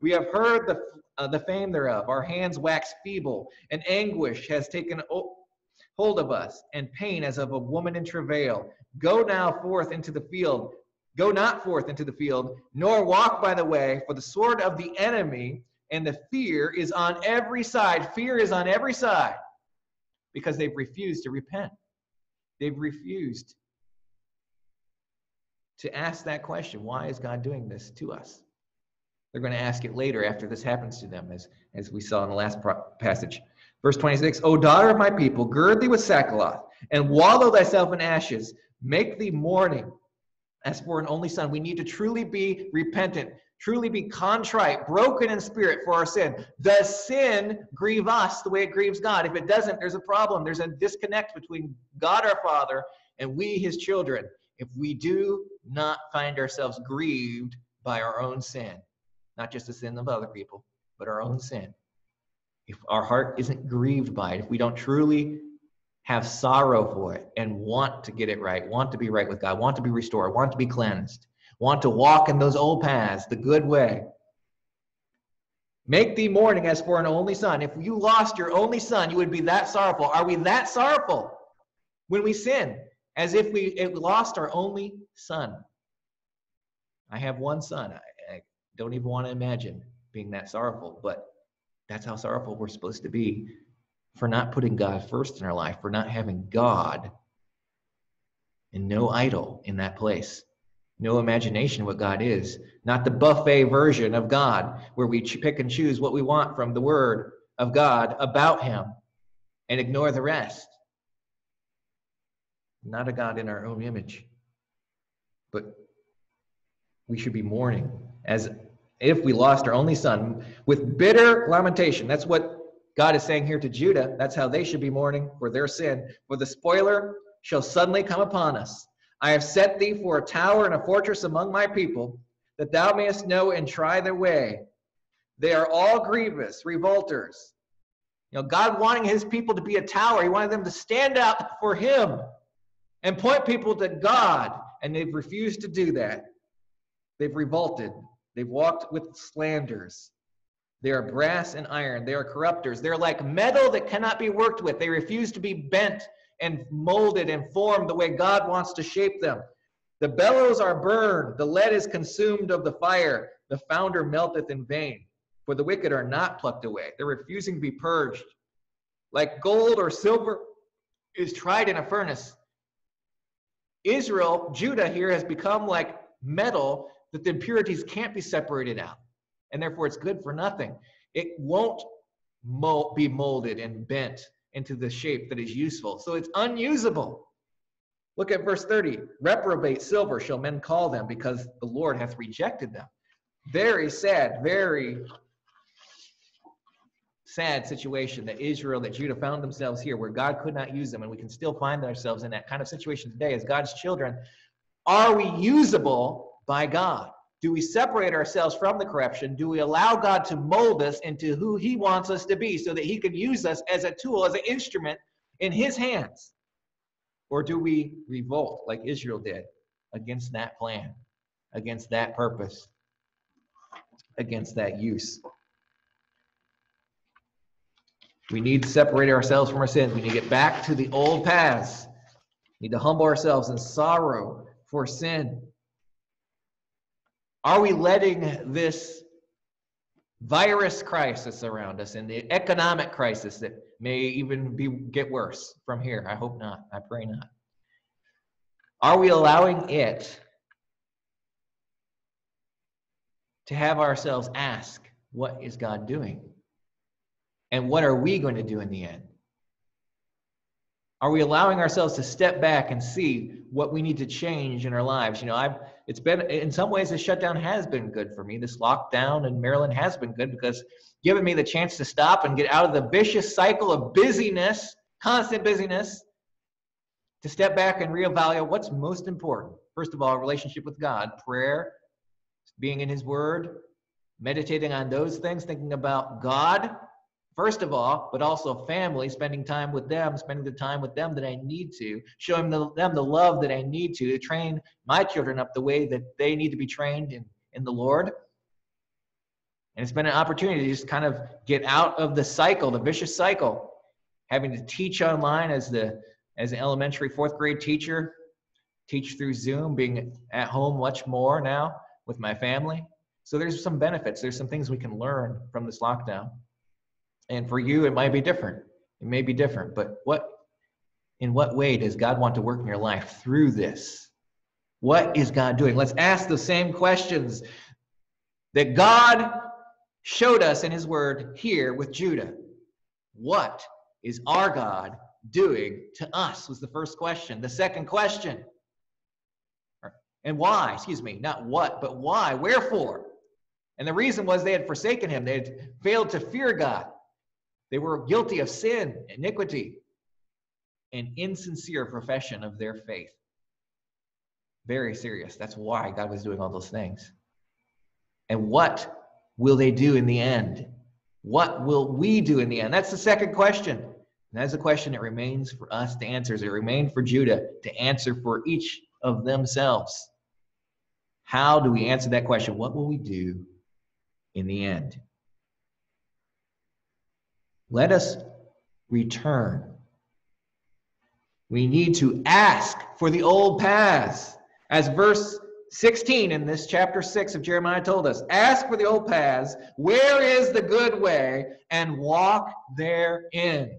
We have heard the, uh, the fame thereof. Our hands wax feeble, and anguish has taken hold of us, and pain as of a woman in travail. Go now forth into the field. Go not forth into the field, nor walk by the way, for the sword of the enemy and the fear is on every side. Fear is on every side because they've refused to repent. They've refused to ask that question why is God doing this to us? They're going to ask it later after this happens to them, as, as we saw in the last passage. Verse 26 O daughter of my people, gird thee with sackcloth, and wallow thyself in ashes. Make thee mourning as for an only son. We need to truly be repentant, truly be contrite, broken in spirit for our sin. Does sin grieve us the way it grieves God? If it doesn't, there's a problem. There's a disconnect between God our Father and we, his children. If we do not find ourselves grieved by our own sin, not just the sin of other people, but our own sin. If our heart isn't grieved by it, if we don't truly have sorrow for it and want to get it right, want to be right with God, want to be restored, want to be cleansed, want to walk in those old paths, the good way. Make thee mourning as for an only son. If you lost your only son, you would be that sorrowful. Are we that sorrowful when we sin? As if we lost our only son. I have one son. I, I don't even want to imagine being that sorrowful, but that's how sorrowful we're supposed to be for not putting God first in our life, for not having God and no idol in that place no imagination what God is, not the buffet version of God where we pick and choose what we want from the Word of God about Him and ignore the rest. Not a God in our own image, but we should be mourning as if we lost our only son with bitter lamentation. That's what God is saying here to Judah. That's how they should be mourning for their sin. For the spoiler shall suddenly come upon us I have set thee for a tower and a fortress among my people, that thou mayest know and try their way. They are all grievous, revolters. You know, God wanting his people to be a tower, he wanted them to stand up for him and point people to God, and they've refused to do that. They've revolted. They've walked with slanders. They are brass and iron. They are corrupters. They're like metal that cannot be worked with. They refuse to be bent and molded and formed the way God wants to shape them. The bellows are burned, the lead is consumed of the fire, the founder melteth in vain. For the wicked are not plucked away, they're refusing to be purged. Like gold or silver is tried in a furnace. Israel, Judah here, has become like metal that the impurities can't be separated out, and therefore it's good for nothing. It won't be molded and bent into the shape that is useful. So it's unusable. Look at verse 30. Reprobate silver shall men call them because the Lord hath rejected them. Very sad, very sad situation that Israel, that Judah found themselves here, where God could not use them, and we can still find ourselves in that kind of situation today as God's children. Are we usable by God? Do we separate ourselves from the corruption? Do we allow God to mold us into who He wants us to be so that He can use us as a tool, as an instrument in His hands? Or do we revolt like Israel did against that plan, against that purpose, against that use? We need to separate ourselves from our sins. We need to get back to the old paths. We need to humble ourselves in sorrow for sin. Are we letting this virus crisis around us and the economic crisis that may even be get worse from here? I hope not. I pray not. Are we allowing it to have ourselves ask, what is God doing? And what are we going to do in the end? Are we allowing ourselves to step back and see what we need to change in our lives? You know, I've it's been in some ways the shutdown has been good for me. This lockdown in Maryland has been good because given me the chance to stop and get out of the vicious cycle of busyness, constant busyness, to step back and reevaluate what's most important. First of all, relationship with God, prayer, being in his word, meditating on those things, thinking about God first of all, but also family, spending time with them, spending the time with them that I need to, showing them the love that I need to, to train my children up the way that they need to be trained in, in the Lord. And it's been an opportunity to just kind of get out of the cycle, the vicious cycle, having to teach online as the as an elementary fourth grade teacher, teach through Zoom, being at home much more now with my family. So there's some benefits. There's some things we can learn from this lockdown. And for you, it might be different. It may be different, but what, in what way does God want to work in your life through this? What is God doing? Let's ask the same questions that God showed us in His Word here with Judah. What is our God doing to us? Was the first question. The second question, and why? Excuse me, not what, but why? Wherefore? And the reason was they had forsaken Him, they had failed to fear God. They were guilty of sin, iniquity, and insincere profession of their faith. Very serious. That's why God was doing all those things. And what will they do in the end? What will we do in the end? That's the second question. And that's a question that remains for us to answer. It remained for Judah to answer for each of themselves. How do we answer that question? What will we do in the end? Let us return. We need to ask for the old paths. As verse 16 in this chapter 6 of Jeremiah told us ask for the old paths. Where is the good way? And walk therein.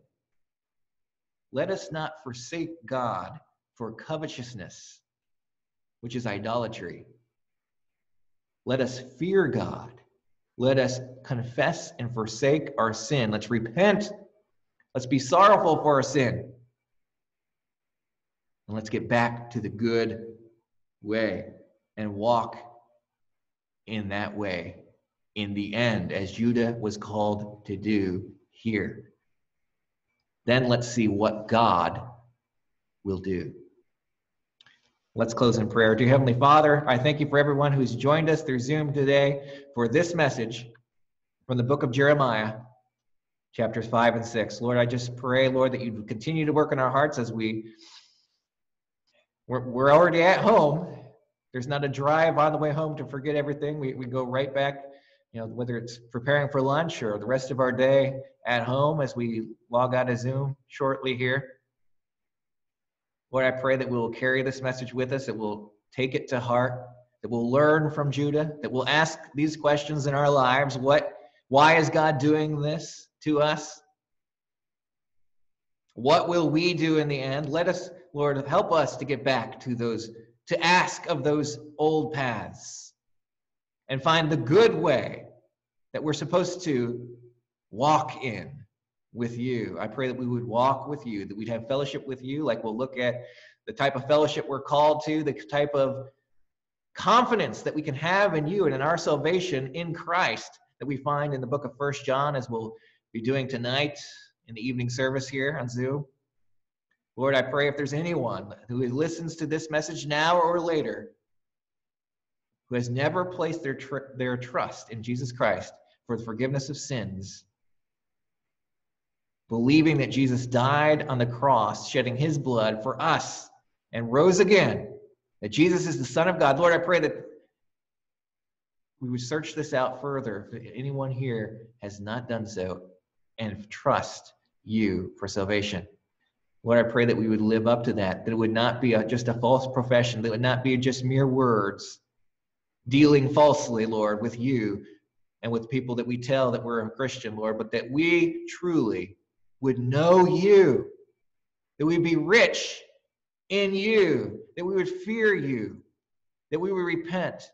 Let us not forsake God for covetousness, which is idolatry. Let us fear God let us confess and forsake our sin. Let's repent. Let's be sorrowful for our sin. And let's get back to the good way and walk in that way in the end, as Judah was called to do here. Then let's see what God will do. Let's close in prayer. Dear Heavenly Father, I thank you for everyone who's joined us through Zoom today for this message from the book of Jeremiah, chapters 5 and 6. Lord, I just pray, Lord, that you continue to work in our hearts as we, we're, we're already at home. There's not a drive on the way home to forget everything. We, we go right back, you know, whether it's preparing for lunch or the rest of our day at home as we log out of Zoom shortly here. Lord, I pray that we will carry this message with us, that we'll take it to heart, that we'll learn from Judah, that we'll ask these questions in our lives. What, why is God doing this to us? What will we do in the end? Let us, Lord, help us to get back to those, to ask of those old paths and find the good way that we're supposed to walk in with you. I pray that we would walk with you, that we'd have fellowship with you, like we'll look at the type of fellowship we're called to, the type of confidence that we can have in you and in our salvation in Christ that we find in the book of First John as we'll be doing tonight in the evening service here on Zoom. Lord, I pray if there's anyone who listens to this message now or later who has never placed their, tr- their trust in Jesus Christ for the forgiveness of sins, believing that Jesus died on the cross, shedding his blood for us, and rose again, that Jesus is the Son of God. Lord, I pray that we would search this out further if anyone here has not done so and trust you for salvation. Lord, I pray that we would live up to that, that it would not be a, just a false profession, that it would not be just mere words, dealing falsely, Lord, with you and with people that we tell that we're a Christian, Lord, but that we truly would know you, that we'd be rich in you, that we would fear you, that we would repent.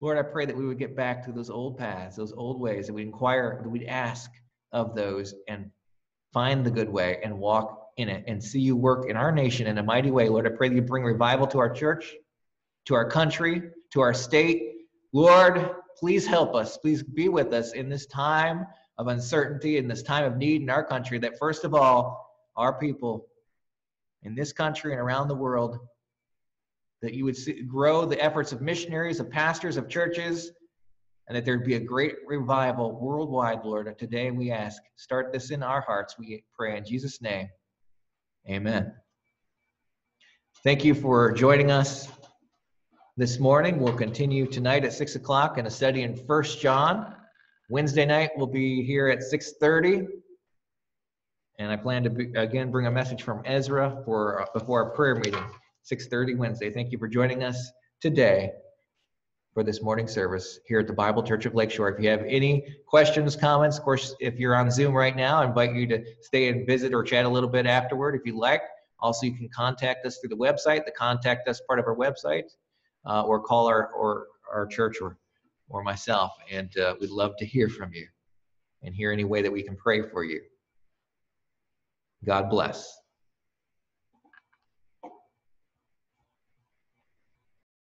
Lord, I pray that we would get back to those old paths, those old ways, that we inquire, that we'd ask of those and find the good way and walk in it and see you work in our nation in a mighty way. Lord, I pray that you bring revival to our church, to our country, to our state. Lord, please help us. Please be with us in this time of uncertainty, in this time of need in our country, that first of all, our people in this country and around the world, that you would see, grow the efforts of missionaries, of pastors, of churches, and that there'd be a great revival worldwide, Lord. And today we ask, start this in our hearts, we pray in Jesus' name. Amen. Thank you for joining us this morning. We'll continue tonight at 6 o'clock in a study in First John. Wednesday night we'll be here at 6.30. And I plan to, be, again, bring a message from Ezra for before our prayer meeting, 6.30 Wednesday. Thank you for joining us today for this morning service here at the Bible Church of Lake Shore. If you have any questions, comments, of course, if you're on Zoom right now, I invite you to stay and visit or chat a little bit afterward if you like. Also, you can contact us through the website, the contact us part of our website, uh, or call our, or our church or, or myself. And uh, we'd love to hear from you and hear any way that we can pray for you. God bless.